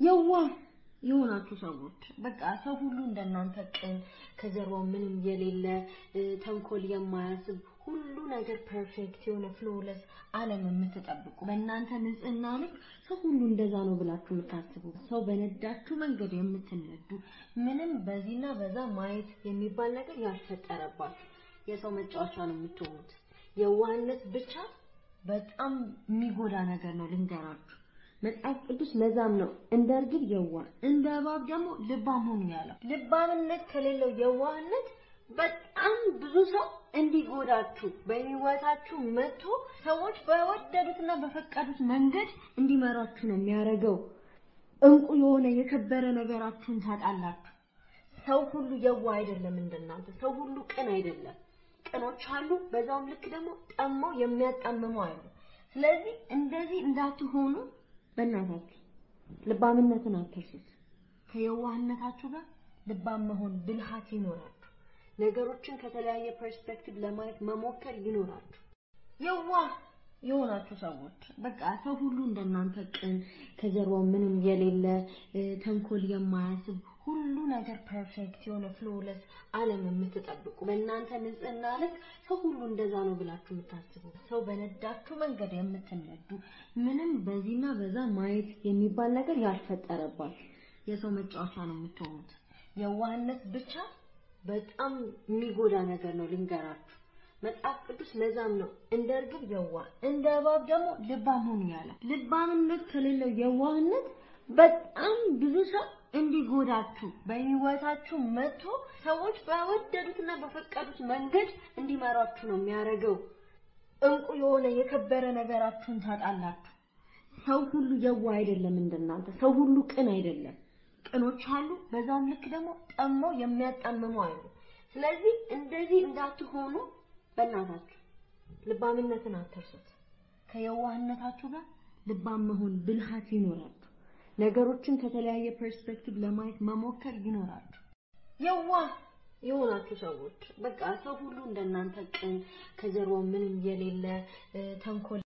የዋህ የሆናችሁ ሰዎች በቃ ሰው ሁሉ እንደናንተ ቅን፣ ከጀርባው ምንም የሌለ ተንኮል የማያስብ ሁሉ ነገር perfect የሆነ flawless ዓለም የምትጠብቁ በእናንተ ንጽህና ልክ ሰው ሁሉ እንደዛ ነው ብላችሁ የምታስቡ ሰው በነዳችሁ መንገድ የምትነዱ ምንም በዚህና በዛ ማየት የሚባል ነገር ያልፈጠረባችሁ የሰው መጫወቻ ነው የምትሆኑት። የዋህነት ብቻ በጣም የሚጎዳ ነገር ነው ልንገራችሁ። መጽሐፍ ቅዱስ ለዛም ነው እንደ እርግብ የዋህ እንደ እባብ ደግሞ ልባም ሁኑ ያለው። ልባምነት ከሌለው የዋህነት በጣም ብዙ ሰው እንዲጎዳችሁ በህይወታችሁ መጥቶ ሰዎች በወደዱትና በፈቀዱት መንገድ እንዲመራችሁ ነው የሚያደርገው። እንቁ የሆነ የከበረ ነገራችሁን ታጣላችሁ። ሰው ሁሉ የዋህ አይደለም እንደናንተ። ሰው ሁሉ ቅን አይደለም። ቅኖች አሉ፣ በዛውም ልክ ደግሞ ጠመው የሚያጣምሙ አሉ። ስለዚህ እንደዚህ እንዳትሆኑ በእናታችሁ ልባምነትን አትርሱት። ከየዋህነታችሁ ጋር ልባም መሆን ብልሃት ይኖራችሁ። ነገሮችን ከተለያየ perspective ለማየት መሞከር ይኖራችሁ። የዋህ የሆናችሁ ሰዎች በቃ ሰው ሁሉ እንደናንተ ቅን፣ ከጀርባው ምንም የሌለ ተንኮል የማያስብ ሁሉ ነገር perfect የሆነ flawless ዓለም የምትጠብቁ በእናንተ ንጽህና ልክ ሰው ሁሉ እንደዛ ነው ብላችሁ የምታስቡ ሰው በነዳችሁ መንገድ የምትነዱ ምንም በዚህና በዛ ማየት የሚባል ነገር ያልፈጠረባችሁ የሰው መጫወቻ ነው የምትሆኑት። የዋህነት ብቻ በጣም የሚጎዳ ነገር ነው ልንገራችሁ። መጽሐፍ ቅዱስ ለዛም ነው እንደ እርግብ የዋህ እንደ እባብ ደግሞ ልባም ሁኑ ያለው። ልባምነት ከሌለው የዋህነት በጣም ብዙ ሰው እንዲጎዳችሁ በህይወታችሁ መጥቶ ሰዎች በወደዱትና በፈቀዱት መንገድ እንዲመራችሁ ነው የሚያደርገው። እንቁ የሆነ የከበረ ነገራችሁን ታጣላችሁ። ሰው ሁሉ የዋህ አይደለም እንደናንተ። ሰው ሁሉ ቅን አይደለም። ቅኖች አሉ፣ በዛውም ልክ ደግሞ ጠመው የሚያጣምሙ አሉ። ስለዚህ እንደዚህ እንዳትሆኑ በእናታችሁ ልባምነትን አትርሱት። ከየዋህነታችሁ ጋር ልባም መሆን ብልሃት ይኖራችሁ። ነገሮችን ከተለያየ perspective ለማየት መሞከር ይኖራችሁ። የዋህ የሆናችሁ ሰዎች በቃ ሰው ሁሉ እንደናንተ ቅን፣ ከጀርባው ምንም የሌለ ተንኮል